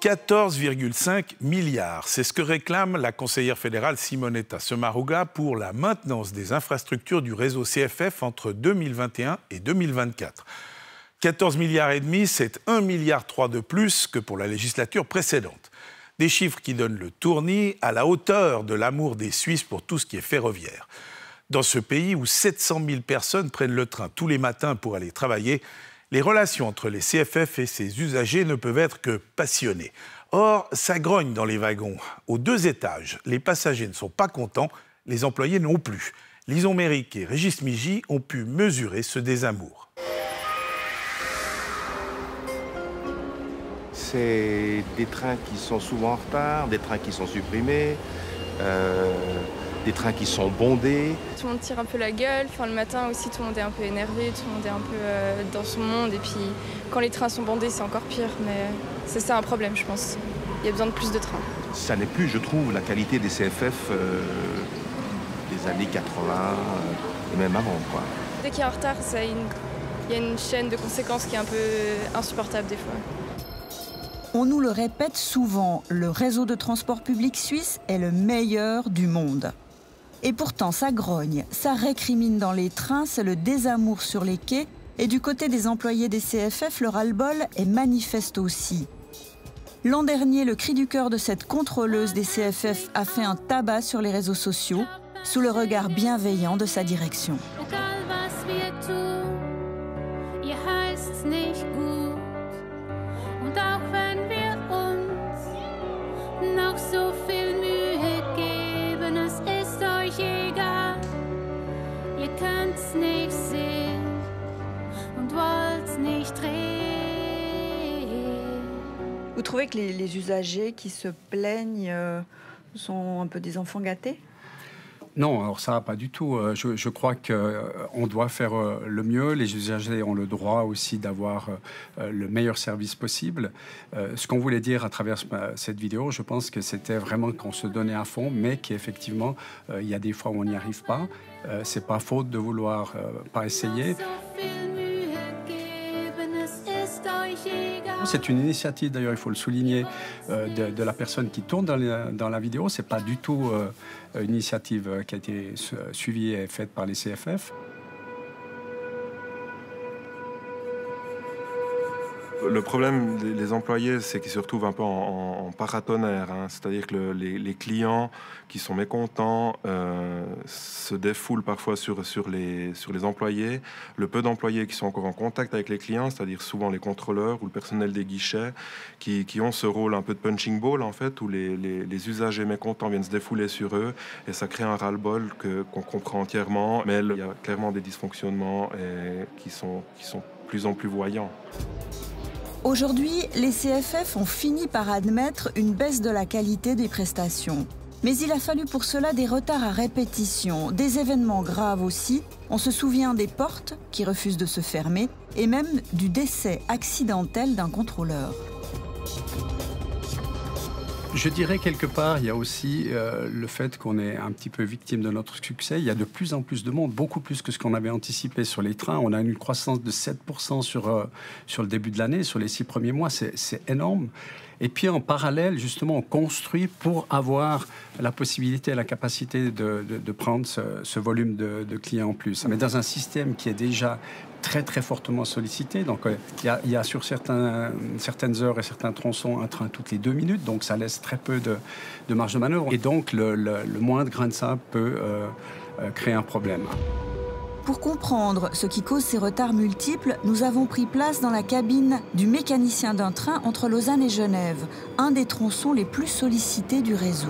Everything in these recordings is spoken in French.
14,5 milliards, c'est ce que réclame la conseillère fédérale Simonetta Sommaruga pour la maintenance des infrastructures du réseau CFF entre 2021 et 2024. 14 milliards et demi, c'est 1 milliard 3 de plus que pour la législature précédente. Des chiffres qui donnent le tournis à la hauteur de l'amour des Suisses pour tout ce qui est ferroviaire. Dans ce pays où 700 000 personnes prennent le train tous les matins pour aller travailler, les relations entre les CFF et ses usagers ne peuvent être que passionnées. Or, ça grogne dans les wagons. Aux deux étages, les passagers ne sont pas contents, les employés non plus. Lison Méric et Régis Miji ont pu mesurer ce désamour. C'est des trains qui sont souvent en retard, des trains qui sont supprimés. Euh, des trains qui sont bondés. Tout le monde tire un peu la gueule. Enfin, le matin aussi, tout le monde est un peu énervé, tout le monde est un peu euh, dans son monde. Et puis, quand les trains sont bondés, c'est encore pire. Mais c'est ça un problème, je pense. Il y a besoin de plus de trains. Ça n'est plus, je trouve, la qualité des CFF euh, des années 80 euh, et même avant. Quoi. Dès qu'il y a un retard, il y a une chaîne de conséquences qui est un peu insupportable des fois. On nous le répète souvent, le réseau de transport public suisse est le meilleur du monde. Et pourtant, ça grogne, ça récrimine dans les trains, c'est le désamour sur les quais. Et du côté des employés des CFF, le ras-le-bol est manifeste aussi. L'an dernier, le cri du cœur de cette contrôleuse des CFF a fait un tabac sur les réseaux sociaux, sous le regard bienveillant de sa direction. Trouvez que les, usagers qui se plaignent euh, sont un peu des enfants gâtés? Non, alors ça, pas du tout. Euh, je, crois qu'on euh, doit faire le mieux. Les usagers ont le droit aussi d'avoir le meilleur service possible. Ce qu'on voulait dire à travers cette vidéo, je pense que c'était vraiment qu'on se donnait à fond, mais qu'effectivement, il y a des fois où on n'y arrive pas. C'est pas faute de vouloir pas essayer. C'est une initiative, d'ailleurs, il faut le souligner, euh, de, la personne qui tourne dans, la vidéo. Ce n'est pas du tout euh, une initiative euh, qui a été suivie et faite par les CFF. Le problème des employés, c'est qu'ils se retrouvent un peu en, paratonnerre. Hein. C'est-à-dire que les, clients qui sont mécontents euh, se défoulent parfois sur, les, employés. Le peu d'employés qui sont encore en contact avec les clients, c'est-à-dire souvent les contrôleurs ou le personnel des guichets, qui, ont ce rôle un peu de punching ball, en fait, où les, usagers mécontents viennent se défouler sur eux. Et ça crée un ras-le-bol qu'on comprend entièrement. Mais il y a clairement des dysfonctionnements qui, sont, qui sont plus en plus voyants. Aujourd'hui, les CFF ont fini par admettre une baisse de la qualité des prestations. Mais il a fallu pour cela des retards à répétition, des événements graves aussi. On se souvient des portes qui refusent de se fermer et même du décès accidentel d'un contrôleur. Je dirais quelque part, il y a aussi euh, le fait qu'on est un petit peu victime de notre succès. Il y a de plus en plus de monde, beaucoup plus que ce qu'on avait anticipé sur les trains. On a une croissance de 7% sur, euh, sur le début de l'année, sur les six premiers mois. C'est énorme. Et puis en parallèle, justement, on construit pour avoir la possibilité la capacité de, de, prendre ce, volume de, clients en plus. Mais dans un système qui est déjà très très fortement sollicité. Donc euh, il y, a sur certaines heures et certains tronçons un train toutes les deux minutes, donc ça laisse très peu de, marge de manœuvre. Et donc le, le, moindre grain de sable peut euh, euh, créer un problème. Pour comprendre ce qui cause ces retards multiples, nous avons pris place dans la cabine du mécanicien d'un train entre Lausanne et Genève, un des tronçons les plus sollicités du réseau.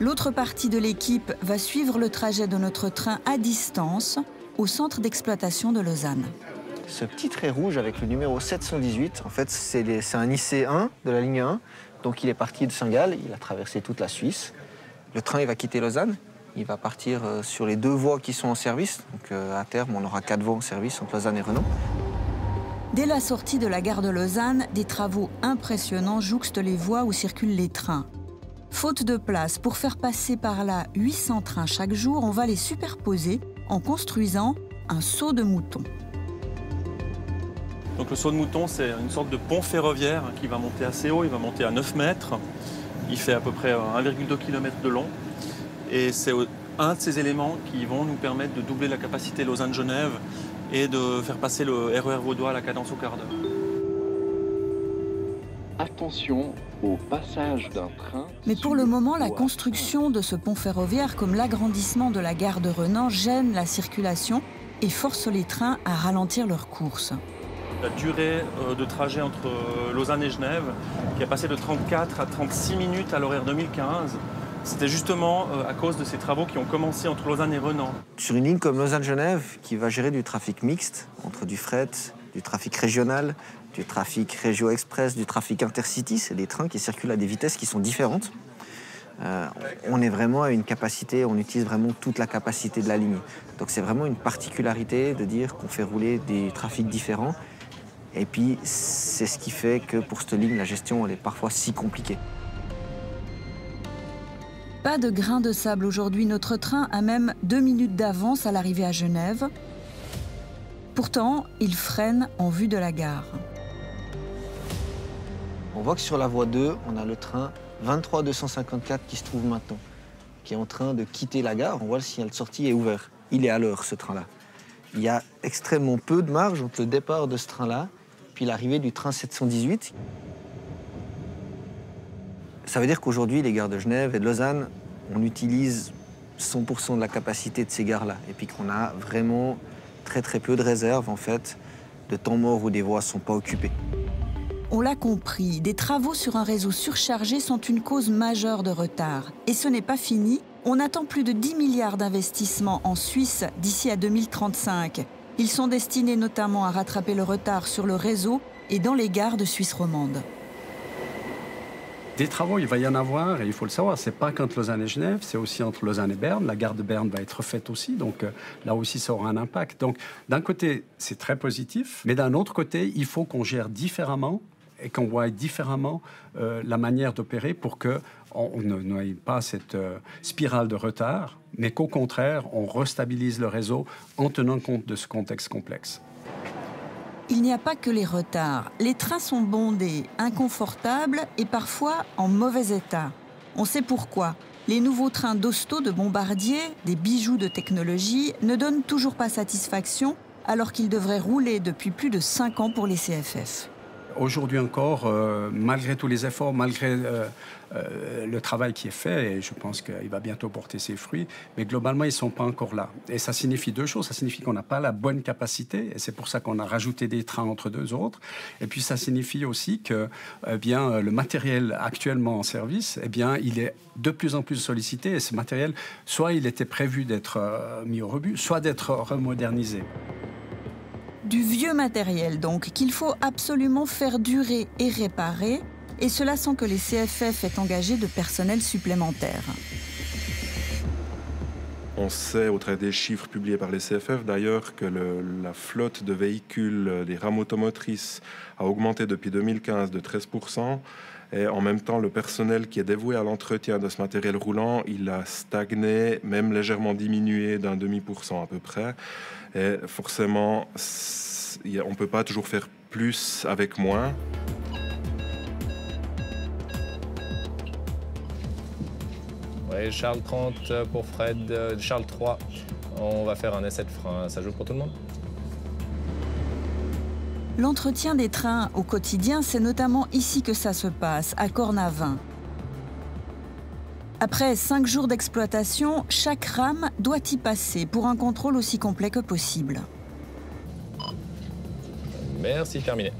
L'autre partie de l'équipe va suivre le trajet de notre train à distance au centre d'exploitation de Lausanne. Ce petit trait rouge avec le numéro 718, en fait, c'est un IC1 de la ligne 1. Donc il est parti de Saint-Gall, il a traversé toute la Suisse. Le train il va quitter Lausanne, il va partir euh, sur les deux voies qui sont en service. Donc euh, à terme, on aura quatre voies en service entre Lausanne et Renault. Dès la sortie de la gare de Lausanne, des travaux impressionnants jouxtent les voies où circulent les trains. Faute de place pour faire passer par là 800 trains chaque jour, on va les superposer en construisant un saut de mouton. Donc le saut de mouton, c'est une sorte de pont ferroviaire qui va monter assez haut, il va monter à 9 mètres. Il fait à peu près 1,2 km de long. Et c'est un de ces éléments qui vont nous permettre de doubler la capacité Lausanne-Genève et de faire passer le RER vaudois à la cadence au quart d'heure. Attention au passage d'un train. Mais pour le moment, la construction de ce pont ferroviaire comme l'agrandissement de la gare de Renan gêne la circulation et force les trains à ralentir leur course. La durée euh, de trajet entre euh, Lausanne et Genève, qui a passé de 34 à 36 minutes à l'horaire 2015, c'était justement euh, à cause de ces travaux qui ont commencé entre Lausanne et Renan. Sur une ligne comme Lausanne-Genève, qui va gérer du trafic mixte entre du fret, du trafic régional, du trafic Régio Express, du trafic Intercity, c'est des trains qui circulent à des vitesses qui sont différentes. on est vraiment à une capacité, on utilise vraiment toute la capacité de la ligne. Donc c'est vraiment une particularité de dire qu'on fait rouler des trafics différents et puis, c'est ce qui fait que pour cette ligne, la gestion, est parfois si compliquée. Pas de grain de sable aujourd'hui. Notre train a même deux minutes d'avance à l'arrivée à Genève. Pourtant, il freine en vue de la gare. On voit que sur la voie 2, on a le train 23254 qui se trouve maintenant, qui est en train de quitter la gare. On voit le signal de sortie est ouvert. Il est à l'heure, ce train-là. Il y a extrêmement peu de marge entre le départ de ce train-là puis l'arrivée du train 718. Ça veut dire qu'aujourd'hui, les gares de Genève et de Lausanne, on utilise 100% de la capacité de ces gares-là. Et puis qu'on a vraiment très très peu de réserves, en fait, de temps mort où des voies ne sont pas occupées. On l'a compris, des travaux sur un réseau surchargé sont une cause majeure de retard. Et ce n'est pas fini. On attend plus de 10 milliards d'investissements en Suisse d'ici à 2035. Ils sont destinés notamment à rattraper le retard sur le réseau et dans les gares de Suisse romande. Des travaux, il va y en avoir, et il faut le savoir, c'est pas qu'entre Lausanne et Genève, c'est aussi entre Lausanne et Berne. La gare de Berne va être faite aussi, donc euh, là aussi, ça aura un impact. Donc, d'un côté, c'est très positif, mais d'un autre côté, il faut qu'on gère différemment et qu'on voit différemment euh, la manière d'opérer pour que on n'ait pas cette euh, spirale de retard, mais qu'au contraire, on restabilise le réseau en tenant compte de ce contexte complexe. Il n'y a pas que les retards. Les trains sont bondés, inconfortables et parfois en mauvais état. On sait pourquoi. Les nouveaux trains d'hosto de Bombardier, des bijoux de technologie, ne donnent toujours pas satisfaction alors qu'ils devraient rouler depuis plus de 5 ans pour les CFF aujourd'hui encore, euh, malgré tous les efforts, malgré euh, euh, le travail qui est fait, et je pense qu'il va bientôt porter ses fruits, mais globalement, ils ne sont pas encore là. Et ça signifie deux choses. Ça signifie qu'on n'a pas la bonne capacité, et c'est pour ça qu'on a rajouté des trains entre deux autres. Et puis, ça signifie aussi que eh bien, le matériel actuellement en service, eh bien, il est de plus en plus sollicité, et ce matériel, soit il était prévu d'être mis au rebut, soit d'être remodernisé. Du vieux matériel donc qu'il faut absolument faire durer et réparer, et cela sans que les CFF aient engagé de personnel supplémentaire. On sait, au travers des chiffres publiés par les CFF d'ailleurs, que la flotte de véhicules des rames automotrices a augmenté depuis 2015 de 13%. Et en même temps, le personnel qui est dévoué à l'entretien de ce matériel roulant, il a stagné, même légèrement diminué d'un demi pour cent à peu près. Et forcément, on ne peut pas toujours faire plus avec moins. Ouais, Charles 30 pour Fred, euh, Charles 3. On va faire un essai de frein. Ça joue pour tout le monde? L'entretien des trains au quotidien, c'est notamment ici que ça se passe, à Cornavin. Après cinq jours d'exploitation, chaque rame doit y passer pour un contrôle aussi complet que possible. Merci, terminé.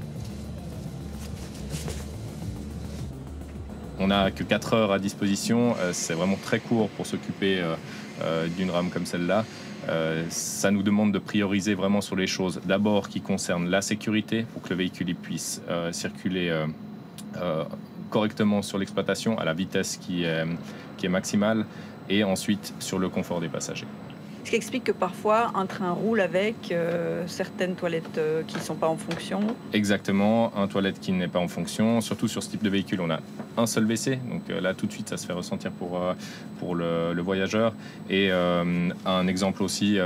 On n'a que 4 heures à disposition, euh, c'est vraiment très court pour s'occuper euh, euh, d'une rame comme celle-là. Ça nous demande de prioriser vraiment sur les choses d'abord qui concernent la sécurité pour que le véhicule puisse circuler correctement sur l'exploitation à la vitesse qui est, qui est maximale et ensuite sur le confort des passagers. Ce qui explique que parfois un train roule avec euh, certaines toilettes euh, qui ne sont pas en fonction. Exactement, un toilette qui n'est pas en fonction. Surtout sur ce type de véhicule, on a un seul WC. Donc euh, là, tout de suite, ça se fait ressentir pour, pour le, le, voyageur. Et un exemple aussi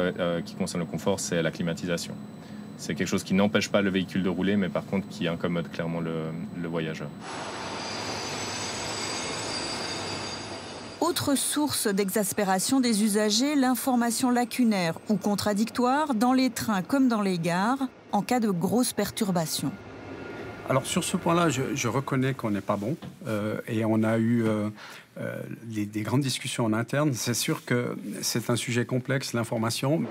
qui concerne le confort, c'est la climatisation. c'est quelque chose qui n'empêche pas le véhicule de rouler, mais par contre qui incommode clairement le voyageur. Autre source d'exaspération des usagers, l'information lacunaire ou contradictoire dans les trains comme dans les gares en cas de grosses perturbations. Alors sur ce point-là, je, reconnais qu'on n'est pas bon euh, et on a eu euh, euh, des grandes discussions en interne. C'est sûr que c'est un sujet complexe, l'information.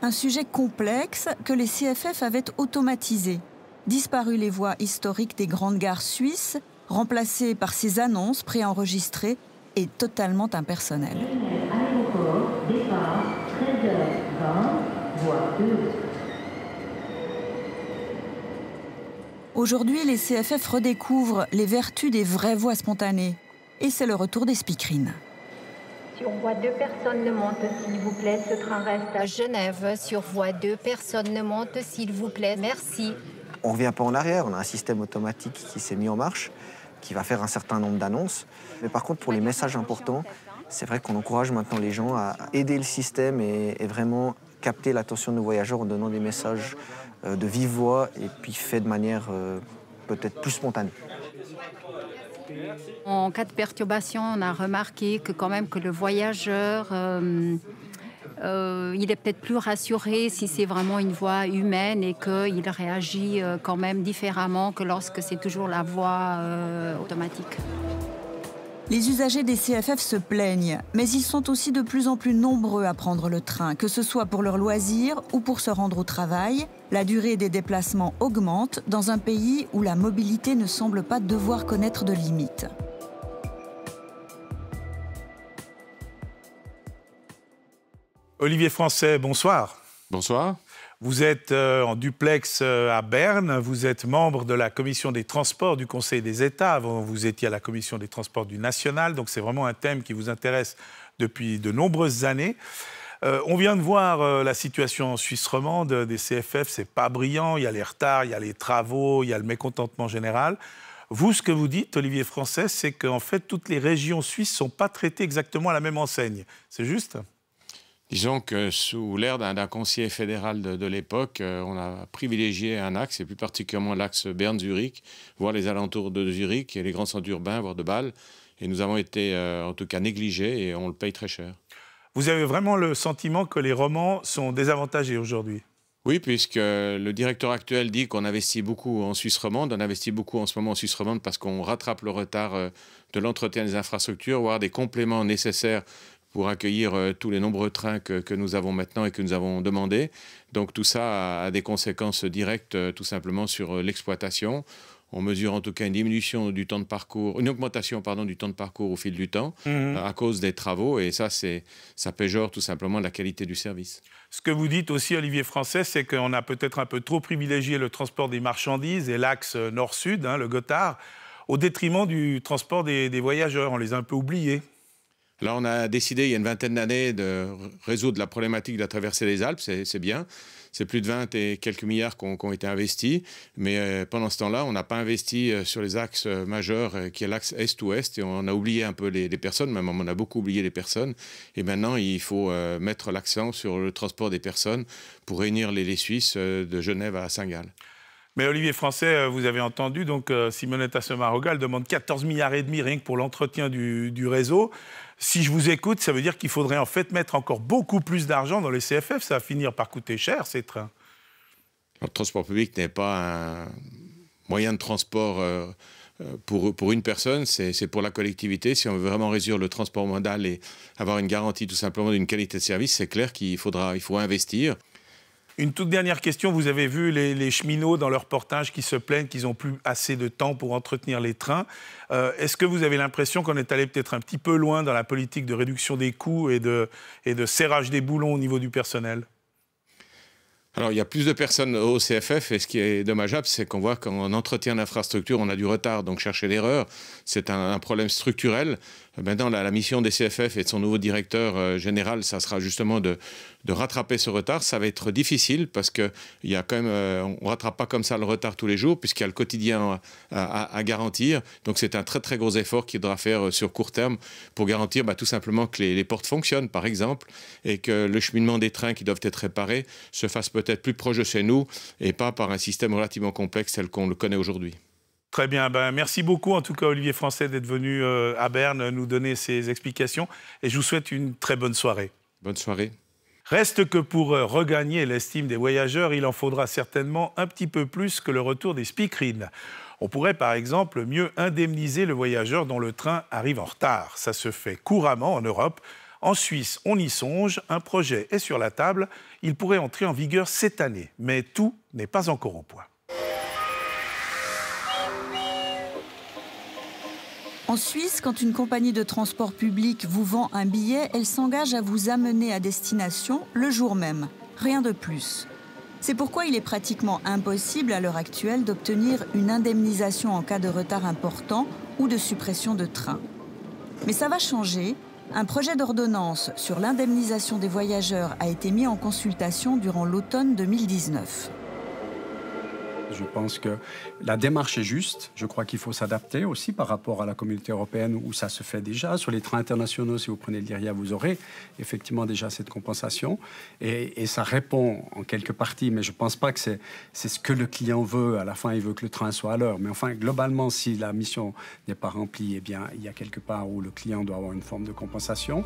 Un sujet complexe que les CFF avaient automatisé. Disparu les voies historiques des grandes gares suisses, remplacées par ces annonces préenregistrées est totalement impersonnel. Aujourd'hui, les CFF redécouvrent les vertus des vraies voix spontanées. Et c'est le retour des speakerines. Sur voie 2, personne ne monte, s'il vous plaît. Ce train reste à Genève. Sur voie 2, personne ne monte, s'il vous plaît. Merci. On ne revient pas en arrière. On a un système automatique qui s'est mis en marche qui va faire un certain nombre d'annonces. Mais par contre, pour les messages importants, c'est vrai qu'on encourage maintenant les gens à aider le système et, vraiment capter l'attention de nos voyageurs en donnant des messages euh, de vive voix et puis fait de manière euh, peut-être plus spontanée. En cas de perturbation, on a remarqué que quand même que le voyageur euh, euh, il est peut-être plus rassuré si c'est vraiment une voix humaine et qu'il réagit euh, quand même différemment que lorsque c'est toujours la voix euh, automatique. Les usagers des CFF se plaignent, mais ils sont aussi de plus en plus nombreux à prendre le train, que ce soit pour leur loisir ou pour se rendre au travail. La durée des déplacements augmente dans un pays où la mobilité ne semble pas devoir connaître de limites. Olivier Français, bonsoir. Bonsoir. Vous êtes euh, en duplex euh, à Berne, vous êtes membre de la commission des transports du Conseil des États, avant vous étiez à la commission des transports du National, donc c'est vraiment un thème qui vous intéresse depuis de nombreuses années. Euh, on vient de voir la situation en Suisse romande des CFF, c'est pas brillant, il y a les retards, il y a les travaux, il y a le mécontentement général. Vous, ce que vous dites, Olivier Français, c'est qu'en fait, toutes les régions suisses ne sont pas traitées exactement à la même enseigne. C'est juste? Disons que sous l'ère d'un conseiller fédéral de, l'époque, euh, on a privilégié un axe, et plus particulièrement l'axe Berne-Zurich, voire les alentours de Zurich et les grands centres urbains, voire de Bâle. Et nous avons été euh, en tout cas négligés et on le paye très cher. Vous avez vraiment le sentiment que les romans sont désavantagés aujourd'hui? Oui, puisque le directeur actuel dit qu'on investit beaucoup en Suisse romande. On investit beaucoup en ce moment en Suisse romande parce qu'on rattrape le retard euh, de l'entretien des infrastructures, voire des compléments nécessaires pour accueillir euh, tous les nombreux trains que, nous avons maintenant et que nous avons demandés. Donc tout ça a, des conséquences directes euh, tout simplement sur euh, l'exploitation. On mesure en tout cas une diminution du temps de parcours, une augmentation pardon du temps de parcours au fil du temps mhm. à cause des travaux et ça c'est ça péjore tout simplement la qualité du service. Ce que vous dites aussi Olivier Français, c'est qu'on a peut-être un peu trop privilégié le transport des marchandises et l'axe nord-sud, hein, le Gothard, au détriment du transport des, des voyageurs. On les a un peu oubliés. Là, on a décidé il y a une vingtaine d'années de résoudre la problématique de la traversée des Alpes, c'est bien. C'est plus de 20 et quelques milliards qui ont, été investis. Mais euh, pendant ce temps-là, on n'a pas investi euh, sur les axes euh, majeurs, qui est l'axe Est-Ouest. Et on a oublié un peu les, personnes, même on a beaucoup oublié les personnes. Et maintenant, il faut mettre l'accent sur le transport des personnes pour réunir les, les Suisses de Genève à Saint-Gall. Mais Olivier Français, vous avez entendu, donc Simonetta Sommaruga, demande 14 milliards et demi rien que pour l'entretien du, réseau si je vous écoute, ça veut dire qu'il faudrait en fait mettre encore beaucoup plus d'argent dans les CFF. Ça va finir par coûter cher, ces trains. Le transport public n'est pas un moyen de transport euh, euh, pour, pour une personne, c'est pour la collectivité. Si on veut vraiment réduire le transport modal et avoir une garantie tout simplement d'une qualité de service, c'est clair qu'il faudra il faut investir. Une toute dernière question. Vous avez vu les, cheminots dans leur portage qui se plaignent qu'ils n'ont plus assez de temps pour entretenir les trains. Euh, est-ce que vous avez l'impression qu'on est allé peut-être un petit peu loin dans la politique de réduction des coûts et de, serrage des boulons au niveau du personnel? Alors, il y a plus de personnes au CFF et ce qui est dommageable, c'est qu'on voit qu'en entretien d'infrastructure, on a du retard. Donc, chercher l'erreur, c'est un, problème structurel. Maintenant, la, mission des CFF et de son nouveau directeur euh, général, ça sera justement de, rattraper ce retard. Ça va être difficile parce que il euh, rattrape pas comme ça le retard tous les jours puisqu'il y a le quotidien à, garantir. Donc c'est un très très gros effort qu'il faudra faire euh, sur court terme pour garantir bah, tout simplement que les, portes fonctionnent par exemple et que le cheminement des trains qui doivent être réparés se fasse peut-être plus proche de chez nous et pas par un système relativement complexe tel qu'on le connaît aujourd'hui. Très bien, ben, merci beaucoup en tout cas Olivier Français d'être venu euh, à Berne nous donner ces explications et je vous souhaite une très bonne soirée. Bonne soirée. Reste que pour euh, regagner l'estime des voyageurs, il en faudra certainement un petit peu plus que le retour des speakerines. On pourrait par exemple mieux indemniser le voyageur dont le train arrive en retard. Ça se fait couramment en Europe. En Suisse, on y songe, un projet est sur la table, il pourrait entrer en vigueur cette année, mais tout n'est pas encore au point. En Suisse, quand une compagnie de transport public vous vend un billet, elle s'engage à vous amener à destination le jour même. Rien de plus. C'est pourquoi il est pratiquement impossible à l'heure actuelle d'obtenir une indemnisation en cas de retard important ou de suppression de train. Mais ça va changer. Un projet d'ordonnance sur l'indemnisation des voyageurs a été mis en consultation durant l'automne 2019. Je pense que la démarche est juste. Je crois qu'il faut s'adapter aussi par rapport à la communauté européenne où ça se fait déjà. Sur les trains internationaux, si vous prenez le Lyria, vous aurez effectivement déjà cette compensation. Et, ça répond en quelque partie, mais je ne pense pas que c'est ce que le client veut. À la fin, il veut que le train soit à l'heure. Mais enfin, globalement, si la mission n'est pas remplie, eh bien, il y a quelque part où le client doit avoir une forme de compensation.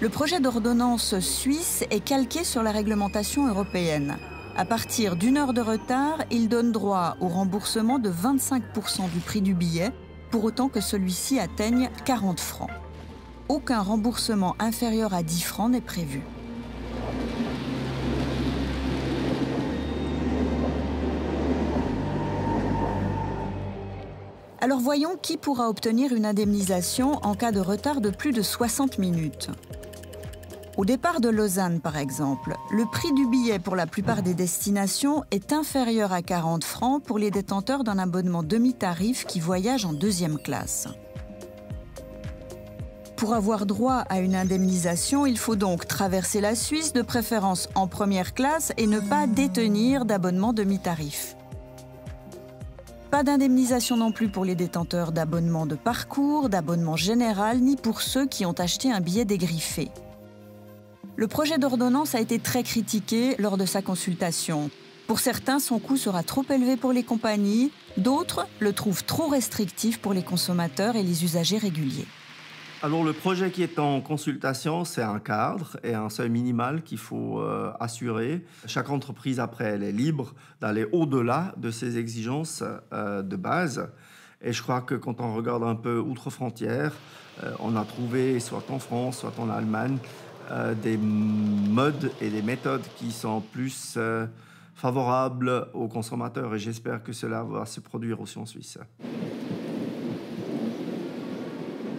Le projet d'ordonnance suisse est calqué sur la réglementation européenne. À partir d'une heure de retard, il donne droit au remboursement de 25% du prix du billet, pour autant que celui-ci atteigne 40 francs. Aucun remboursement inférieur à 10 francs n'est prévu. Alors voyons qui pourra obtenir une indemnisation en cas de retard de plus de 60 minutes. Au départ de Lausanne, par exemple, le prix du billet pour la plupart des destinations est inférieur à 40 francs pour les détenteurs d'un abonnement demi-tarif qui voyagent en deuxième classe. Pour avoir droit à une indemnisation, il faut donc traverser la Suisse, de préférence en première classe, et ne pas détenir d'abonnement demi-tarif. Pas d'indemnisation non plus pour les détenteurs d'abonnement de parcours, d'abonnement général, ni pour ceux qui ont acheté un billet dégriffé. Le projet d'ordonnance a été très critiqué lors de sa consultation. Pour certains, son coût sera trop élevé pour les compagnies, d'autres le trouvent trop restrictif pour les consommateurs et les usagers réguliers. Alors le projet qui est en consultation, c'est un cadre et un seuil minimal qu'il faut euh, assurer. Chaque entreprise, après, elle est libre d'aller au-delà de ses exigences euh, de base. Et je crois que quand on regarde un peu outre-frontières, euh, on a trouvé, soit en France, soit en Allemagne, euh, des modes et des méthodes qui sont plus euh, favorables aux consommateurs et j'espère que cela va se produire aussi en Suisse.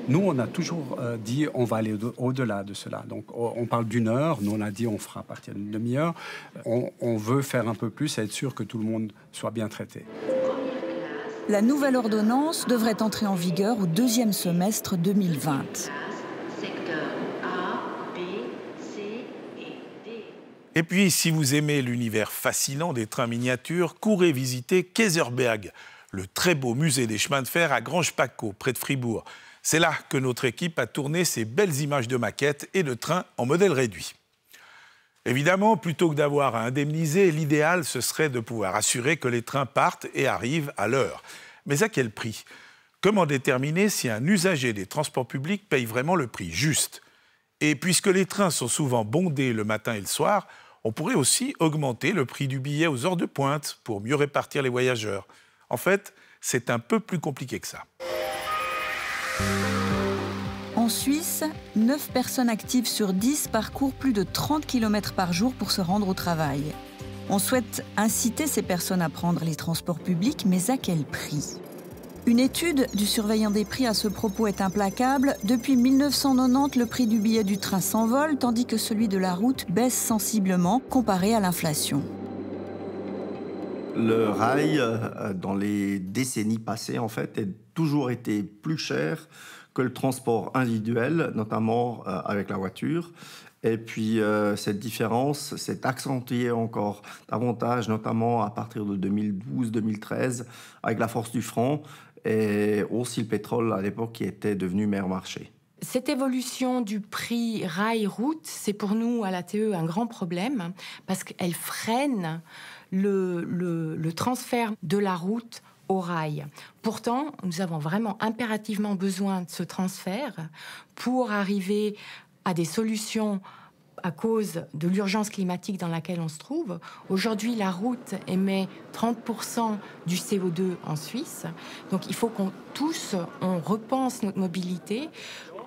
Nous, on a toujours euh, dit on va aller au-delà de cela. Donc, on parle d'une heure. Nous, on a dit on fera à partir d'une demi-heure. On, on, veut faire un peu plus et être sûr que tout le monde soit bien traité. La nouvelle ordonnance devrait entrer en vigueur au deuxième semestre 2020. Et puis, si vous aimez l'univers fascinant des trains miniatures, courez visiter Kaiserberg, le très beau musée des chemins de fer à Grange-Paco, près de Fribourg. C'est là que notre équipe a tourné ces belles images de maquettes et de trains en modèle réduit. Évidemment, plutôt que d'avoir à indemniser, l'idéal, ce serait de pouvoir assurer que les trains partent et arrivent à l'heure. Mais à quel prix? Comment déterminer si un usager des transports publics paye vraiment le prix juste? Et puisque les trains sont souvent bondés le matin et le soir, on pourrait aussi augmenter le prix du billet aux heures de pointe pour mieux répartir les voyageurs. En fait, c'est un peu plus compliqué que ça. En Suisse, 9 personnes actives sur 10 parcourent plus de 30 km par jour pour se rendre au travail. On souhaite inciter ces personnes à prendre les transports publics, mais à quel prix? Une étude du surveillant des prix à ce propos est implacable. Depuis 1990, le prix du billet du train s'envole, tandis que celui de la route baisse sensiblement comparé à l'inflation. Le rail, euh, dans les décennies passées, en fait, a toujours été plus cher que le transport individuel, notamment euh, avec la voiture. Et puis euh, cette différence s'est accentuée encore davantage, notamment à partir de 2012-2013, avec la force du franc et aussi le pétrole à l'époque qui était devenu meilleur marché. Cette évolution du prix rail-route, c'est pour nous à la TE un grand problème parce qu'elle freine le, le, transfert de la route au rail. Pourtant, nous avons vraiment impérativement besoin de ce transfert pour arriver à des solutions à cause de l'urgence climatique dans laquelle on se trouve. Aujourd'hui, la route émet 30% du CO2 en Suisse. Donc il faut qu'on tous, on repense notre mobilité,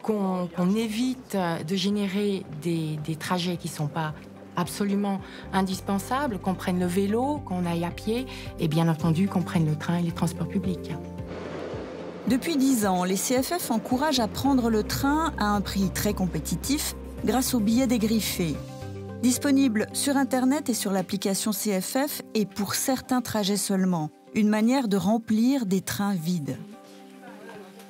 qu'on évite de générer des, des trajets qui ne sont pas absolument indispensables, qu'on prenne le vélo, qu'on aille à pied et bien entendu qu'on prenne le train et les transports publics. Depuis 10 ans, les CFF encouragent à prendre le train à un prix très compétitif grâce aux billets dégriffés. Disponible sur Internet et sur l'application CFF et pour certains trajets seulement. Une manière de remplir des trains vides.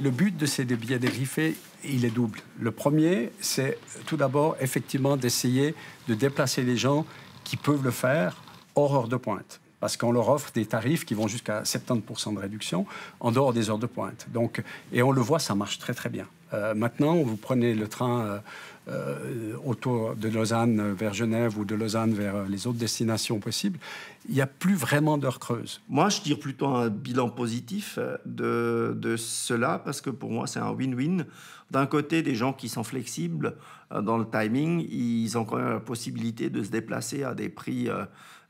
Le but de ces billets dégriffés, il est double. Le premier, c'est tout d'abord effectivement d'essayer de déplacer les gens qui peuvent le faire hors heure de pointe parce qu'on leur offre des tarifs qui vont jusqu'à 70% de réduction en dehors des heures de pointe. Donc, et on le voit, ça marche très très bien. Euh, maintenant, vous prenez le train euh, autour de Lausanne vers Genève ou de Lausanne vers les autres destinations possibles, il n'y a plus vraiment d'heures creuses. Moi, je tire plutôt un bilan positif de, de cela parce que pour moi, c'est un win-win. D'un côté, des gens qui sont flexibles dans le timing, ils ont quand même la possibilité de se déplacer à des prix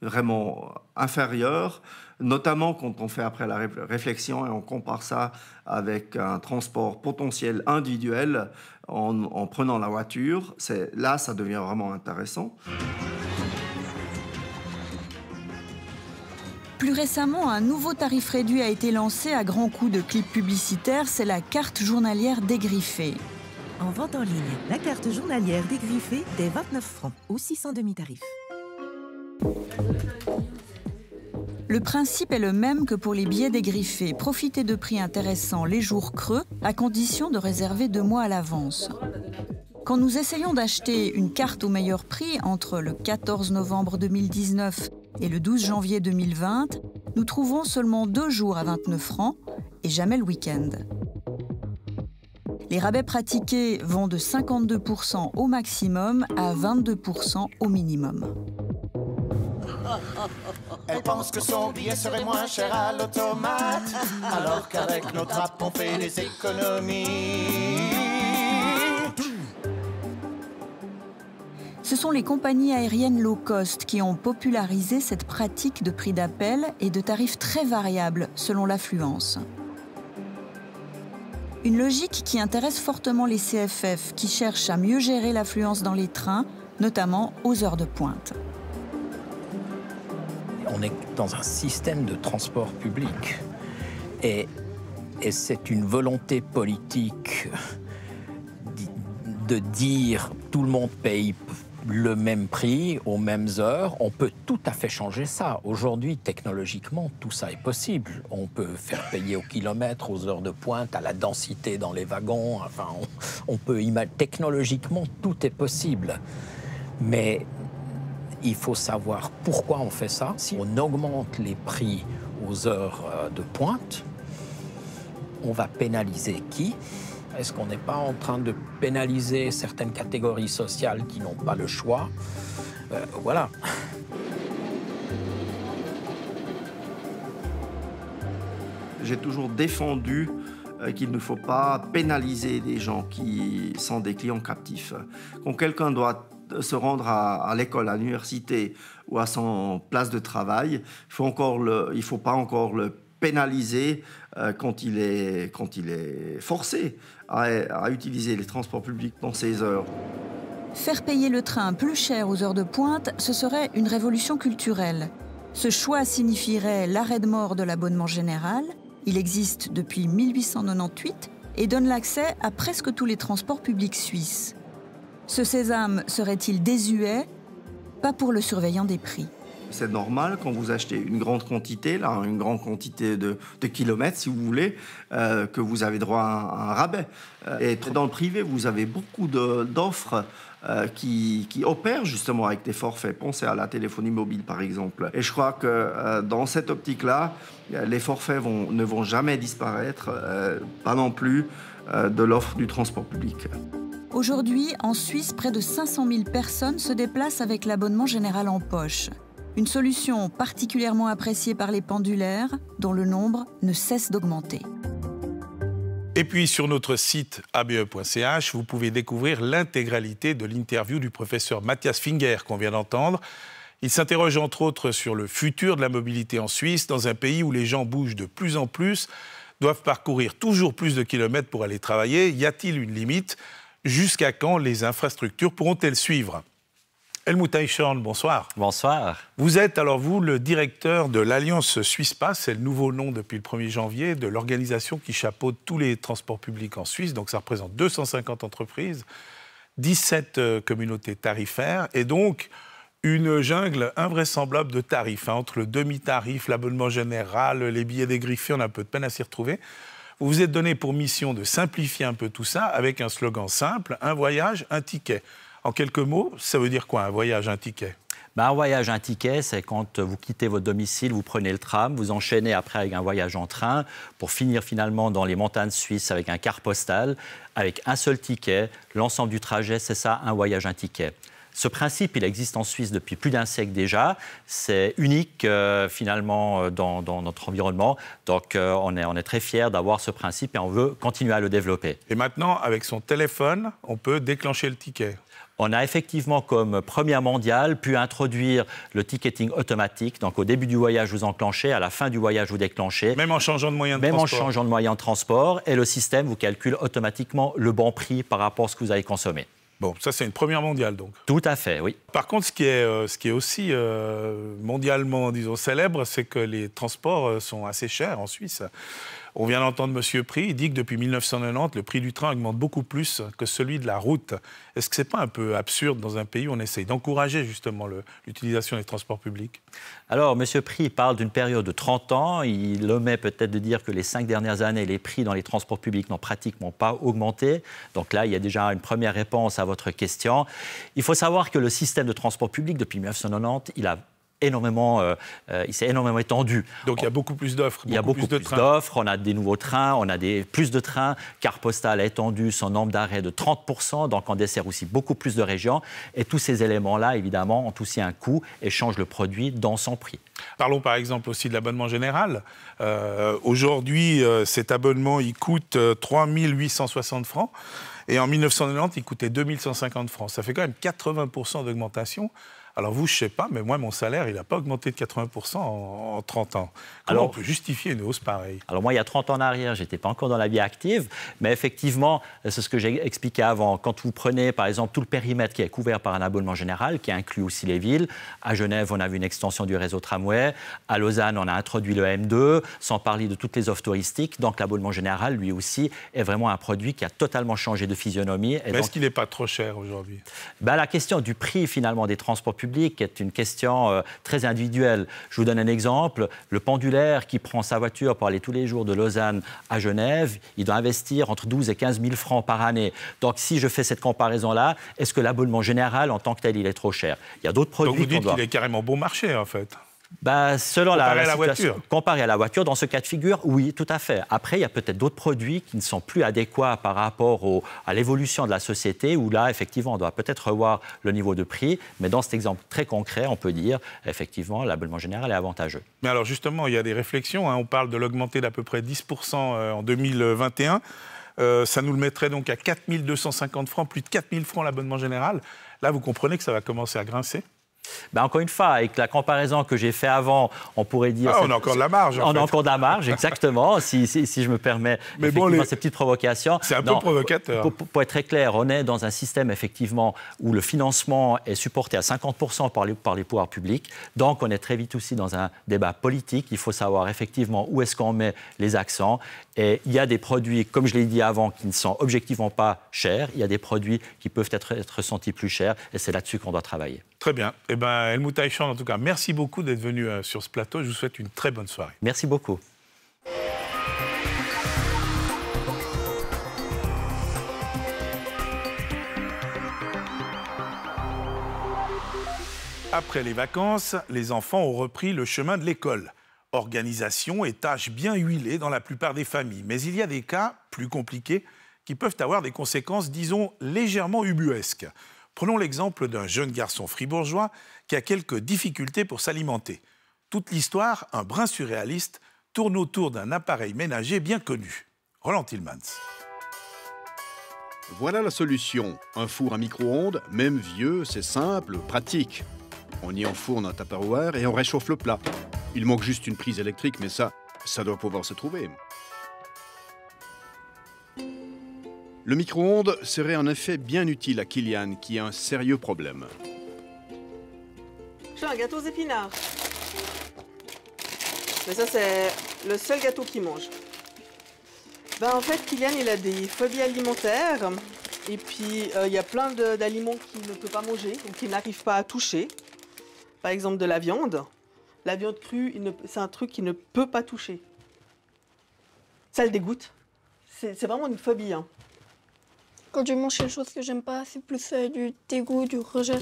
vraiment inférieurs notamment quand on fait après la réflexion et on compare ça avec un transport potentiel individuel en, prenant la voiture. Là, ça devient vraiment intéressant. Plus récemment, un nouveau tarif réduit a été lancé à grands coups de clips publicitaires, c'est la carte journalière dégriffée. En vente en ligne, la carte journalière dégriffée des 29 francs, aussi sans demi-tarif. Le principe est le même que pour les billets dégriffés. Profitez de prix intéressants les jours creux, à condition de réserver deux mois à l'avance. Quand nous essayons d'acheter une carte au meilleur prix entre le 14 novembre 2019 et le 12 janvier 2020, nous trouvons seulement deux jours à 29 francs et jamais le week-end. Les rabais pratiqués vont de 52% au maximum à 22% au minimum. Elle pense que son billet serait moins cher à l'automate, alors qu'avec notre app on fait des économies. Ce sont les compagnies aériennes low cost qui ont popularisé cette pratique de prix d'appel et de tarifs très variables selon l'affluence. Une logique qui intéresse fortement les CFF qui cherchent à mieux gérer l'affluence dans les trains, notamment aux heures de pointe on est dans un système de transport public. Et, c'est une volonté politique de dire tout le monde paye le même prix aux mêmes heures, on peut tout à fait changer ça. Aujourd'hui, technologiquement, tout ça est possible. On peut faire payer au kilomètre, aux heures de pointe, à la densité dans les wagons. Enfin, on, on peut. Technologiquement, tout est possible. Mais il faut savoir pourquoi on fait ça. Si on augmente les prix aux heures euh, de pointe, on va pénaliser qui? Est-ce qu'on n'est pas en train de pénaliser certaines catégories sociales qui n'ont pas le choix? Euh, Voilà. J'ai toujours défendu euh, qu'il ne faut pas pénaliser des gens qui sont des clients captifs. Quand quelqu'un doit se rendre à, l'école, à l'université ou à son place de travail, il ne il faut pas encore le pénaliser euh, quand, il est, quand il est forcé à, à utiliser les transports publics dans ces heures. Faire payer le train plus cher aux heures de pointe, ce serait une révolution culturelle. Ce choix signifierait l'arrêt de mort de l'abonnement général. Il existe depuis 1898 et donne l'accès à presque tous les transports publics suisses. Ce sésame serait-il désuet? Pas pour le surveillant des prix. C'est normal quand vous achetez une grande quantité, là, une grande quantité de, kilomètres, si vous voulez, euh, que vous avez droit à un, rabais. Euh, et dans le privé, vous avez beaucoup d'offres euh, qui, opèrent justement avec des forfaits. Pensez à la téléphonie mobile, par exemple. Et je crois que dans cette optique-là, les forfaits ne vont jamais disparaître, pas non plus de l'offre du transport public. Aujourd'hui, en Suisse, près de 500 000 personnes se déplacent avec l'abonnement général en poche. Une solution particulièrement appréciée par les pendulaires, dont le nombre ne cesse d'augmenter. Et puis sur notre site abe.ch, vous pouvez découvrir l'intégralité de l'interview du professeur Mathias Finger qu'on vient d'entendre. Il s'interroge entre autres sur le futur de la mobilité en Suisse, dans un pays où les gens bougent de plus en plus, doivent parcourir toujours plus de kilomètres pour aller travailler. Y a-t-il une limite? Jusqu'à quand les infrastructures pourront-elles suivre? Helmut Eichhorn, bonsoir. Bonsoir. Vous êtes alors vous le directeur de l'Alliance Suisse Pass, c'est le nouveau nom depuis le 1er janvier de l'organisation qui chapeaute tous les transports publics en Suisse, donc ça représente 250 entreprises, 17 euh, communautés tarifaires et donc une jungle invraisemblable de tarifs, hein, entre le demi-tarif, l'abonnement général, les billets dégriffés, on a un peu de peine à s'y retrouver. Vous vous êtes donné pour mission de simplifier un peu tout ça avec un slogan simple, un voyage, un ticket. En quelques mots, ça veut dire quoi un voyage, un ticket? Ben, un voyage, un ticket, c'est quand vous quittez votre domicile, vous prenez le tram, vous enchaînez après avec un voyage en train pour finir finalement dans les montagnes suisses avec un car postal, avec un seul ticket. L'ensemble du trajet, c'est ça, un voyage, un ticket. Ce principe, il existe en Suisse depuis plus d'un siècle déjà. C'est unique euh, finalement euh, dans, notre environnement. Donc euh, on, est, on est très fiers d'avoir ce principe et on veut continuer à le développer. Et maintenant, avec son téléphone, on peut déclencher le ticket on a effectivement comme première mondiale pu introduire le ticketing automatique. Donc au début du voyage, vous enclenchez, à la fin du voyage, vous déclenchez. Même en changeant de moyen de Même transport. en changeant de moyen de transport. Et le système vous calcule automatiquement le bon prix par rapport à ce que vous avez consommé. Bon, ça c'est une première mondiale donc. Tout à fait, oui. Par contre, ce qui est, euh, ce qui est aussi euh, mondialement, disons, célèbre, c'est que les transports euh, sont assez chers en Suisse. On vient d'entendre M. Prix, il dit que depuis 1990, le prix du train augmente beaucoup plus que celui de la route. Est-ce que ce n'est pas un peu absurde dans un pays où on essaye d'encourager justement l'utilisation des transports publics? Alors, M. Prix parle d'une période de 30 ans. Il omet peut-être de dire que les cinq dernières années, les prix dans les transports publics n'ont pratiquement pas augmenté. Donc là, il y a déjà une première réponse à votre question. Il faut savoir que le système de transport public, depuis 1990, il a énormément, euh, euh, il s'est énormément étendu. Donc il y a beaucoup plus d'offres. Il y a beaucoup plus, d'offres, on a des nouveaux trains, on a des, plus de trains. Car Postal a étendu son nombre d'arrêts de 30%, donc on dessert aussi beaucoup plus de régions. Et tous ces éléments-là, évidemment, ont aussi un coût et changent le produit dans son prix. Parlons par exemple aussi de l'abonnement général. Euh, aujourd'hui, cet abonnement, il coûte 3 860 francs. Et en 1990, il coûtait 2150 francs. Ça fait quand même 80% d'augmentation. Alors vous, je ne sais pas, mais moi, mon salaire, il n'a pas augmenté de 80% en, 30 ans. Comment on peut justifier une hausse pareille? Alors moi, il y a 30 ans en arrière, je n'étais pas encore dans la vie active, mais effectivement, c'est ce que j'ai expliqué avant. Quand vous prenez, par exemple, tout le périmètre qui est couvert par un abonnement général, qui inclut aussi les villes, à Genève, on a vu une extension du réseau tramway, à Lausanne, on a introduit le M2, sans parler de toutes les offres touristiques. Donc l'abonnement général, lui aussi, est vraiment un produit qui a totalement changé de physionomie. Est-ce qu'il n'est pas trop cher aujourd'hui? Ben, La question du prix, finalement, des transports publics, est une question euh, très individuelle. Je vous donne un exemple. Le pendulaire qui prend sa voiture pour aller tous les jours de Lausanne à Genève, il doit investir entre 12 et 15 000 francs par année. Donc si je fais cette comparaison-là, est-ce que l'abonnement général en tant que tel, il est trop cher? Il y a d'autres produits. Donc vous dites qu'il est carrément bon marché en fait bah, selon comparé la, à la voiture. Comparé à la voiture, dans ce cas de figure, oui, tout à fait. Après, il y a peut-être d'autres produits qui ne sont plus adéquats par rapport au, à l'évolution de la société, où là, effectivement, on doit peut-être revoir le niveau de prix. Mais dans cet exemple très concret, on peut dire, effectivement, l'abonnement général est avantageux. Mais alors, justement, il y a des réflexions. Hein. On parle de l'augmenter d'à peu près 10% euh, en 2021. Euh, ça nous le mettrait donc à 4 250 francs, plus de 4 000 francs l'abonnement général. Là, vous comprenez que ça va commencer à grincer? Ben encore une fois, avec la comparaison que j'ai fait avant, on pourrait dire. Ah, on a encore de la marge. on a encore de la marge, exactement, si, si, si, je me permets Mais bon, ces petites provocations. C'est un peu provocateur. Pour, être très clair, on est dans un système effectivement où le financement est supporté à 50% par les, par les pouvoirs publics. Donc on est très vite aussi dans un débat politique. Il faut savoir effectivement où est-ce qu'on met les accents. Et il y a des produits, comme je l'ai dit avant, qui ne sont objectivement pas chers. Il y a des produits qui peuvent être, être sentis plus chers. Et c'est là-dessus qu'on doit travailler. Très bien. Eh ben, Helmut en tout cas, merci beaucoup d'être venu euh, sur ce plateau. Je vous souhaite une très bonne soirée. Merci beaucoup. Après les vacances, les enfants ont repris le chemin de l'école. Organisation et tâches bien huilées dans la plupart des familles. Mais il y a des cas plus compliqués qui peuvent avoir des conséquences, disons, légèrement ubuesques. Prenons l'exemple d'un jeune garçon fribourgeois qui a quelques difficultés pour s'alimenter. Toute l'histoire, un brin surréaliste, tourne autour d'un appareil ménager bien connu. Roland Tillmans. Voilà la solution. Un four à micro-ondes, même vieux, c'est simple, pratique. On y enfourne un tupperware et on réchauffe le plat. Il manque juste une prise électrique, mais ça, ça doit pouvoir se trouver. Le micro-ondes serait en effet bien utile à Kylian, qui a un sérieux problème. J'ai un gâteau aux épinards. Mais ça, c'est le seul gâteau qu'il mange. Ben, en fait, Kylian, il a des phobies alimentaires. Et puis, euh, il y a plein d'aliments qu'il ne peut pas manger, donc qu'il n'arrive pas à toucher. Par exemple, de la viande. La viande crue, c'est un truc qu'il ne peut pas toucher. Ça le dégoûte. C'est vraiment une phobie. Hein. Quand je mange quelque chose que j'aime pas, c'est plus euh, du dégoût, du rejet.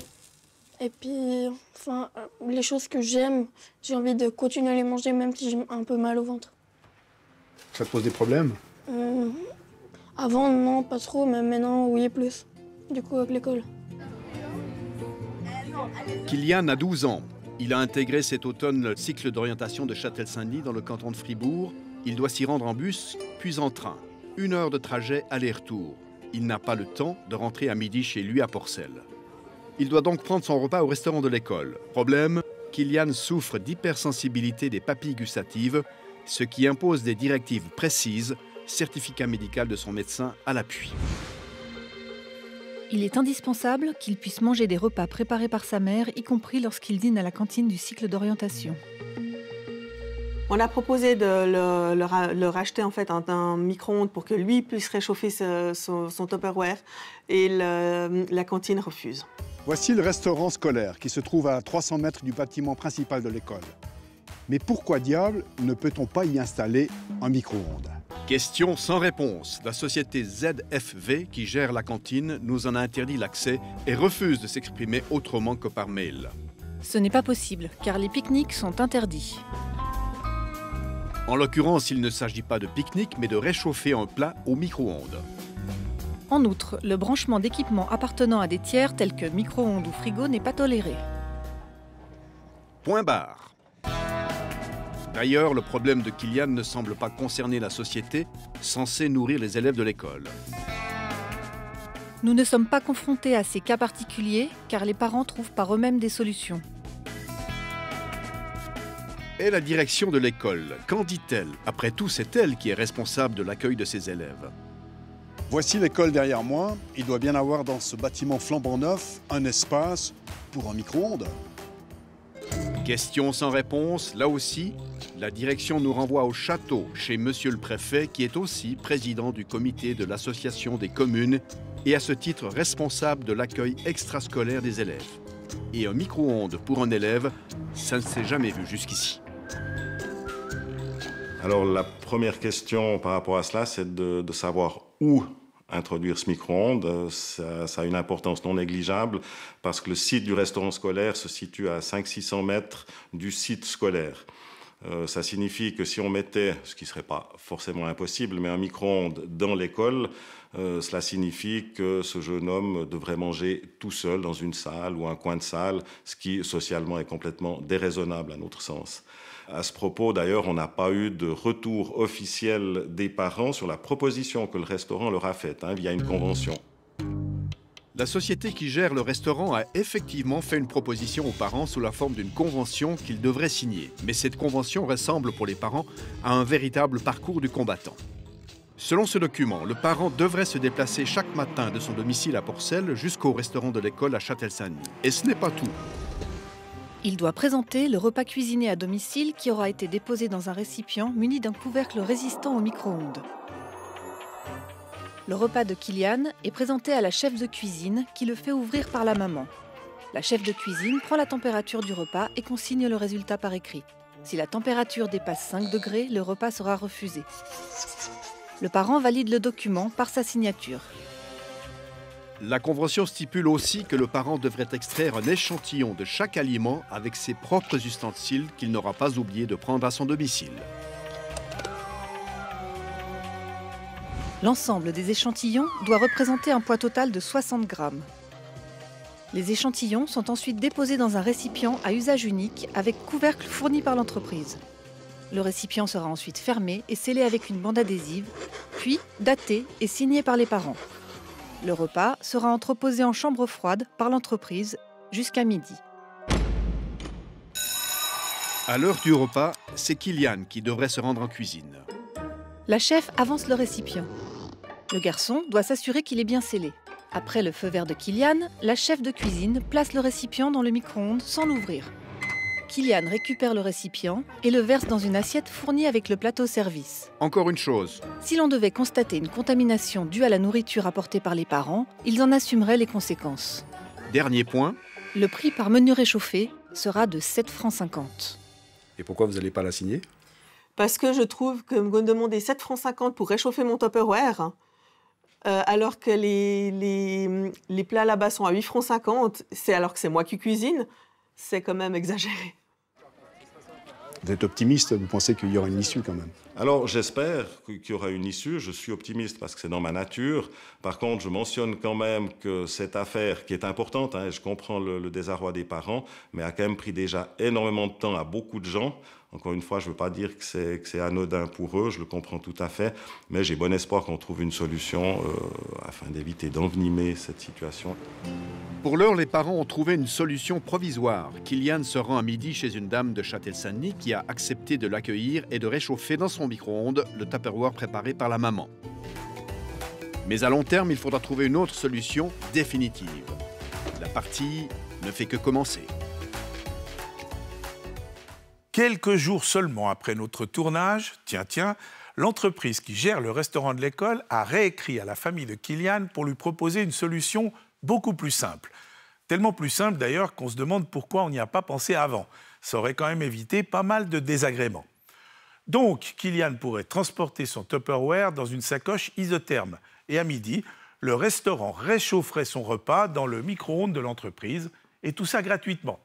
Et puis, enfin, euh, les choses que j'aime, j'ai envie de continuer à les manger même si j'ai un peu mal au ventre. Ça te pose des problèmes? Euh, Avant, non, pas trop, mais maintenant, oui, plus. Du coup, avec l'école. Kylian a 12 ans. Il a intégré cet automne le cycle d'orientation de Châtel-Saint-Denis dans le canton de Fribourg. Il doit s'y rendre en bus, puis en train. Une heure de trajet aller-retour. Il n'a pas le temps de rentrer à midi chez lui à Porcel. Il doit donc prendre son repas au restaurant de l'école. Problème, Kylian souffre d'hypersensibilité des papilles gustatives, ce qui impose des directives précises, certificat médical de son médecin à l'appui. Il est indispensable qu'il puisse manger des repas préparés par sa mère, y compris lorsqu'il dîne à la cantine du cycle d'orientation. On a proposé de le, racheter en fait un, micro-ondes pour que lui puisse réchauffer son, son, Tupperware et la cantine refuse. Voici le restaurant scolaire qui se trouve à 300 mètres du bâtiment principal de l'école. Mais pourquoi diable ne peut-on pas y installer un micro-ondes? Question sans réponse. La société ZFV qui gère la cantine nous en a interdit l'accès et refuse de s'exprimer autrement que par mail. Ce n'est pas possible car les pique-niques sont interdits. En l'occurrence, il ne s'agit pas de pique-nique, mais de réchauffer un plat au micro-ondes. En outre, le branchement d'équipements appartenant à des tiers tels que micro-ondes ou frigo n'est pas toléré. Point barre. D'ailleurs, le problème de Kylian ne semble pas concerner la société censée nourrir les élèves de l'école. Nous ne sommes pas confrontés à ces cas particuliers car les parents trouvent par eux-mêmes des solutions. Et la direction de l'école, qu'en dit-elle Après tout, c'est elle qui est responsable de l'accueil de ses élèves. Voici l'école derrière moi. Il doit bien avoir dans ce bâtiment flambant neuf un espace pour un micro-ondes. Question sans réponse, là aussi, la direction nous renvoie au château chez monsieur le préfet qui est aussi président du comité de l'association des communes et à ce titre responsable de l'accueil extrascolaire des élèves. Et un micro-ondes pour un élève, ça ne s'est jamais vu jusqu'ici. Alors la première question par rapport à cela, c'est de, savoir où introduire ce micro-ondes. Ça, a une importance non négligeable parce que le site du restaurant scolaire se situe à 500-600 mètres du site scolaire. Euh, ça signifie que si on mettait, ce qui ne serait pas forcément impossible, mais un micro-ondes dans l'école, euh, cela signifie que ce jeune homme devrait manger tout seul dans une salle ou un coin de salle, ce qui socialement est complètement déraisonnable à notre sens. À ce propos, d'ailleurs, on n'a pas eu de retour officiel des parents sur la proposition que le restaurant leur a faite hein, via une convention. La société qui gère le restaurant a effectivement fait une proposition aux parents sous la forme d'une convention qu'ils devraient signer. Mais cette convention ressemble pour les parents à un véritable parcours du combattant. Selon ce document, le parent devrait se déplacer chaque matin de son domicile à Porcel jusqu'au restaurant de l'école à Châtel-Saint-Denis. Et ce n'est pas tout. Il doit présenter le repas cuisiné à domicile qui aura été déposé dans un récipient muni d'un couvercle résistant au micro-ondes. Le repas de Kylian est présenté à la chef de cuisine qui le fait ouvrir par la maman. La chef de cuisine prend la température du repas et consigne le résultat par écrit. Si la température dépasse 5 degrés, le repas sera refusé. Le parent valide le document par sa signature. La convention stipule aussi que le parent devrait extraire un échantillon de chaque aliment avec ses propres ustensiles qu'il n'aura pas oublié de prendre à son domicile. L'ensemble des échantillons doit représenter un poids total de 60 grammes. Les échantillons sont ensuite déposés dans un récipient à usage unique avec couvercle fourni par l'entreprise. Le récipient sera ensuite fermé et scellé avec une bande adhésive, puis daté et signé par les parents. Le repas sera entreposé en chambre froide par l'entreprise jusqu'à midi. À l'heure du repas, c'est Kylian qui devrait se rendre en cuisine. La chef avance le récipient. Le garçon doit s'assurer qu'il est bien scellé. Après le feu vert de Kylian, la chef de cuisine place le récipient dans le micro-ondes sans l'ouvrir. Kylian récupère le récipient et le verse dans une assiette fournie avec le plateau service. Encore une chose, Si l'on devait constater une contamination due à la nourriture apportée par les parents, ils en assumeraient les conséquences. dernier point. Le prix par menu réchauffé sera de 7 francs 50. Et pourquoi vous n'allez pas la signer? Parce que je trouve que me demander 7 francs 50 pour réchauffer mon Tupperware, euh, alors que les, les, les plats là-bas sont à 8 francs 50, c'est alors que c'est moi qui cuisine, c'est quand même exagéré. Vous êtes optimiste, vous pensez qu'il y aura une issue quand même Alors j'espère qu'il y aura une issue, je suis optimiste parce que c'est dans ma nature. Par contre, je mentionne quand même que cette affaire, qui est importante, hein, je comprends le, le désarroi des parents, mais a quand même pris déjà énormément de temps à beaucoup de gens. Encore une fois, je ne veux pas dire que c'est, anodin pour eux, je le comprends tout à fait, mais j'ai bon espoir qu'on trouve une solution euh, afin d'éviter d'envenimer cette situation. Pour l'heure, les parents ont trouvé une solution provisoire. Kylian se rend à midi chez une dame de Châtel-Saint-Denis qui a accepté de l'accueillir et de réchauffer dans son micro-ondes le Tupperware préparé par la maman. Mais à long terme, il faudra trouver une autre solution définitive. La partie ne fait que commencer. Quelques jours seulement après notre tournage, tiens, tiens, l'entreprise qui gère le restaurant de l'école a réécrit à la famille de Kylian pour lui proposer une solution beaucoup plus simple. Tellement plus simple d'ailleurs qu'on se demande pourquoi on n'y a pas pensé avant. Ça aurait quand même évité pas mal de désagréments. Donc, Kylian pourrait transporter son Tupperware dans une sacoche isotherme. Et à midi, le restaurant réchaufferait son repas dans le micro-ondes de l'entreprise, et tout ça gratuitement.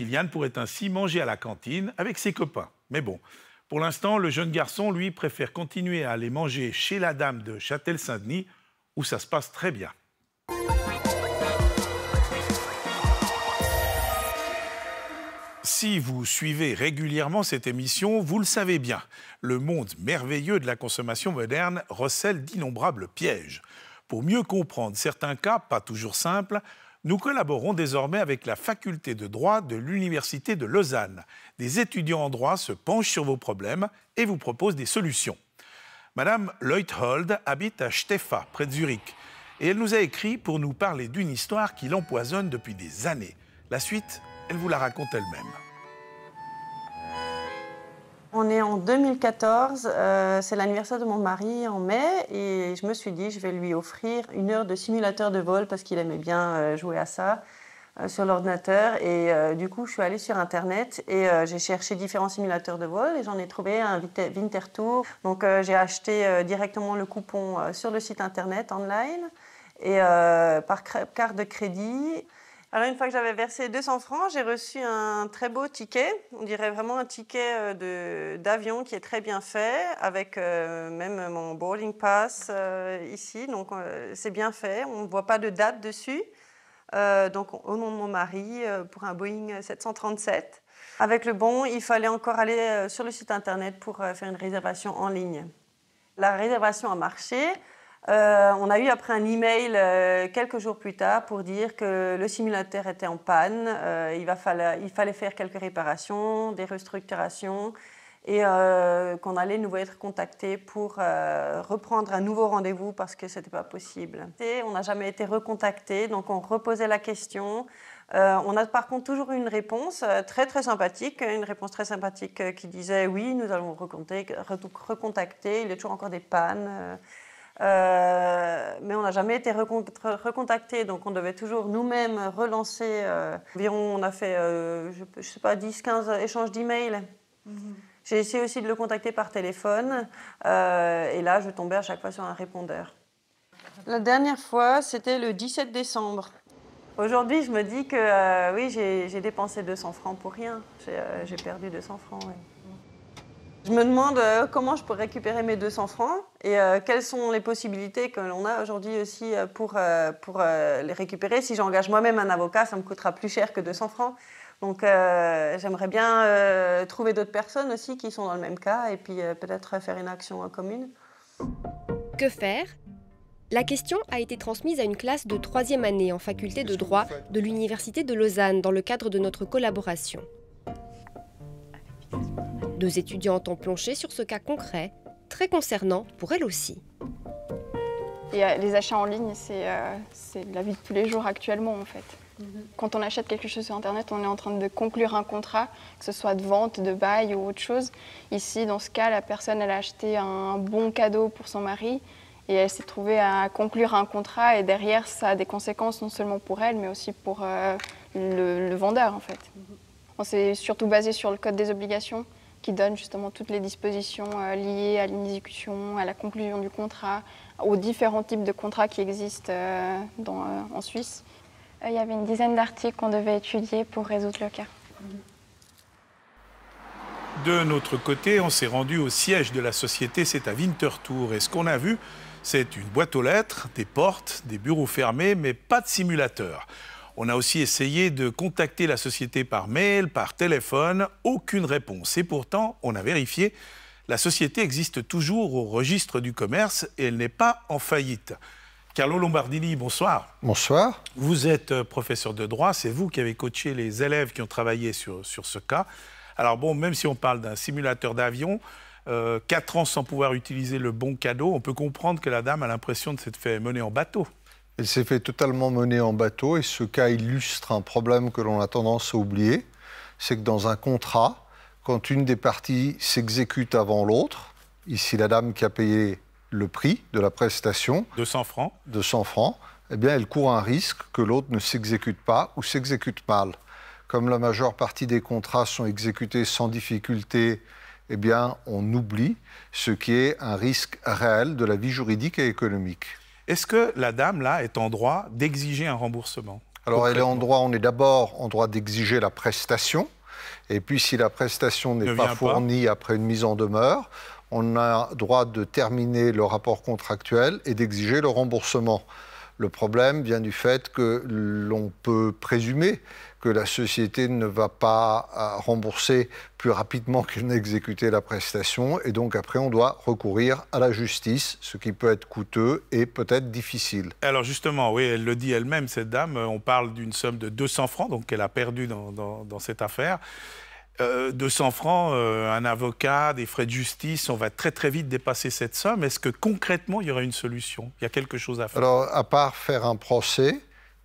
Kylian pourrait ainsi manger à la cantine avec ses copains. Mais bon, pour l'instant, le jeune garçon, lui, préfère continuer à aller manger chez la dame de Châtel-Saint-Denis, où ça se passe très bien. Si vous suivez régulièrement cette émission, vous le savez bien, le monde merveilleux de la consommation moderne recèle d'innombrables pièges. Pour mieux comprendre certains cas, pas toujours simples, nous collaborons désormais avec la faculté de droit de l'Université de Lausanne. Des étudiants en droit se penchent sur vos problèmes et vous proposent des solutions. Madame Leuthold habite à Steffa, près de Zurich, et elle nous a écrit pour nous parler d'une histoire qui l'empoisonne depuis des années. La suite, elle vous la raconte elle-même. On est en 2014, euh, c'est l'anniversaire de mon mari en mai et je me suis dit je vais lui offrir une heure de simulateur de vol parce qu'il aimait bien euh, jouer à ça euh, sur l'ordinateur et euh, du coup je suis allée sur internet et euh, j'ai cherché différents simulateurs de vol et j'en ai trouvé un Winterthur. Donc euh, j'ai acheté directement le coupon sur le site internet online et par carte de crédit. Alors une fois que j'avais versé 200 francs, j'ai reçu un très beau ticket. On dirait vraiment un ticket euh, d'avion qui est très bien fait, avec euh, même mon boarding pass euh, ici. Donc c'est bien fait. On ne voit pas de date dessus. Donc au nom de mon mari pour un Boeing 737. Avec le bon, il fallait encore aller sur le site internet pour faire une réservation en ligne. La réservation a marché. Euh, on a eu après un email euh, quelques jours plus tard pour dire que le simulateur était en panne. Euh, il, fallait faire quelques réparations, des restructurations et qu'on allait nous être contactés pour reprendre un nouveau rendez-vous parce que ce n'était pas possible. Et on n'a jamais été recontacté, donc on reposait la question. On a par contre toujours eu une réponse très très sympathique, une réponse très sympathique qui disait oui, nous allons recontacter, recontacter, il y a toujours encore des pannes. Euh, mais on n'a jamais été recon- recontacté, donc on devait toujours nous-mêmes relancer. euh, environ, on a fait, euh, je ne sais pas, 10-15 échanges d'emails. J'ai essayé aussi de le contacter par téléphone, et là, je tombais à chaque fois sur un répondeur. La dernière fois, c'était le 17 décembre. Aujourd'hui, je me dis que oui, j'ai dépensé 200 francs pour rien. J'ai perdu 200 francs. Je me demande euh, comment je pourrais récupérer mes 200 francs et quelles sont les possibilités que l'on a aujourd'hui aussi pour, pour les récupérer. Si j'engage moi-même un avocat, ça me coûtera plus cher que 200 francs. Donc j'aimerais bien trouver d'autres personnes aussi qui sont dans le même cas et puis peut-être faire une action commune. Que faire? La question a été transmise à une classe de troisième année en faculté de droit de l'Université de Lausanne dans le cadre de notre collaboration. Deux étudiantes ont plongé sur ce cas concret, très concernant pour elles aussi. les achats en ligne, euh, c'est la vie de tous les jours actuellement en fait. Mhm. Quand on achète quelque chose sur Internet, on est en train de conclure un contrat, que ce soit de vente, de bail ou autre chose. Ici, dans ce cas, la personne, elle a acheté un bon cadeau pour son mari et elle s'est trouvée à conclure un contrat et derrière ça a des conséquences non seulement pour elle mais aussi pour euh, le, vendeur en fait. On s'est surtout basé sur le code des obligations qui donne justement toutes les dispositions euh, liées à l'exécution, à la conclusion du contrat, aux différents types de contrats qui existent euh, en Suisse. Il y avait une dizaine d'articles qu'on devait étudier pour résoudre le cas. De notre côté, on s'est rendu au siège de la société, c'est à Winterthur. Et ce qu'on a vu, c'est une boîte aux lettres, des portes, des bureaux fermés, mais pas de simulateur. On a aussi essayé de contacter la société par mail, par téléphone, aucune réponse. Et pourtant, on a vérifié, la société existe toujours au registre du commerce et elle n'est pas en faillite. Carlo Lombardini, bonsoir. Bonsoir. Vous êtes euh, professeur de droit, c'est vous qui avez coaché les élèves qui ont travaillé sur, sur ce cas. Alors bon, même si on parle d'un simulateur d'avion, euh, quatre ans sans pouvoir utiliser le bon cadeau, on peut comprendre que la dame a l'impression de s'être fait mener en bateau. Elle s'est fait totalement mener en bateau et ce cas illustre un problème que l'on a tendance à oublier, c'est que dans un contrat, quand une des parties s'exécute avant l'autre, ici la dame qui a payé le prix de la prestation, 200 francs, 200 francs, eh bien elle court un risque que l'autre ne s'exécute pas ou s'exécute mal. Comme la majeure partie des contrats sont exécutés sans difficulté eh bien, on oublie ce qui est un risque réel de la vie juridique et économique. Est-ce que la dame, là, est en droit d'exiger un remboursement Alors, elle est en droit, on est d'abord en droit d'exiger la prestation. Et puis, si la prestation n'est pas fournie après une mise en demeure, on a droit de terminer le rapport contractuel et d'exiger le remboursement. Le problème vient du fait que l'on peut présumer que la société ne va pas euh, rembourser plus rapidement qu'elle n'a exécuté la prestation. Et donc après, on doit recourir à la justice, ce qui peut être coûteux et peut-être difficile. Alors justement, oui, elle le dit elle-même, cette dame, on parle d'une somme de 200 francs, donc qu'elle a perdu dans, dans, cette affaire. 200 euh, francs, euh, un avocat, des frais de justice, on va très très vite dépasser cette somme. Est-ce que concrètement, il y aurait une solution? Il y a quelque chose à faire? Alors, à part faire un procès,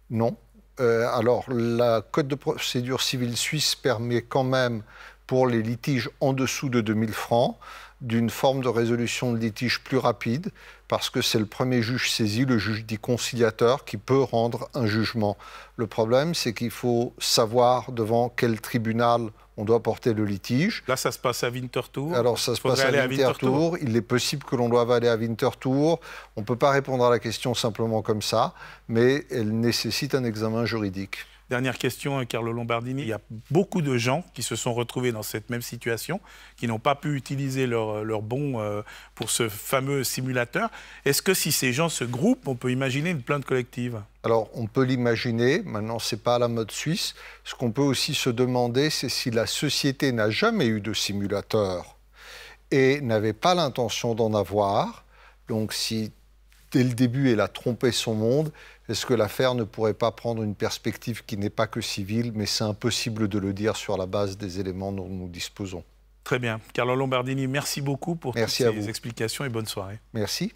non. Euh, alors, le Code de procédure civile suisse permet quand même, pour les litiges en dessous de 2000 francs, d'une forme de résolution de litige plus rapide, parce que c'est le premier juge saisi, le juge dit conciliateur, qui peut rendre un jugement. Le problème, c'est qu'il faut savoir devant quel tribunal on doit porter le litige. Là, ça se passe à Winterthur Alors, ça se passe à Winterthur. Il est possible que l'on doive aller à Winterthur. On ne peut pas répondre à la question simplement comme ça, mais elle nécessite un examen juridique. Dernière question, euh, Carlo Lombardini. Il y a beaucoup de gens qui se sont retrouvés dans cette même situation, qui n'ont pas pu utiliser leur, euh, leur bon euh, pour ce fameux simulateur. Est-ce que si ces gens se groupent, on peut imaginer une plainte collective? Alors, on peut l'imaginer, maintenant, ce n'est pas à la mode suisse. Ce qu'on peut aussi se demander, c'est si la société n'a jamais eu de simulateur et n'avait pas l'intention d'en avoir, donc si dès le début elle a trompé son monde, est-ce que l'affaire ne pourrait pas prendre une perspective qui n'est pas que civile, mais c'est impossible de le dire sur la base des éléments dont nous disposons? Très bien. Carlo Lombardini, merci beaucoup pour toutes ces explications et bonne soirée. Merci.